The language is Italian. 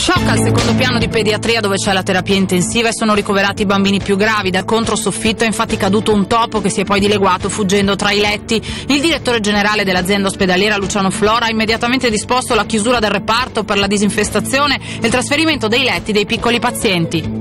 Shock al secondo piano di pediatria dove c'è la terapia intensiva e sono ricoverati i bambini più gravi. Dal controsoffitto è infatti caduto un topo che si è poi dileguato fuggendo tra i letti. Il direttore generale dell'azienda ospedaliera Luciano Flora ha immediatamente disposto la chiusura del reparto per la disinfestazione e il trasferimento dei letti dei piccoli pazienti.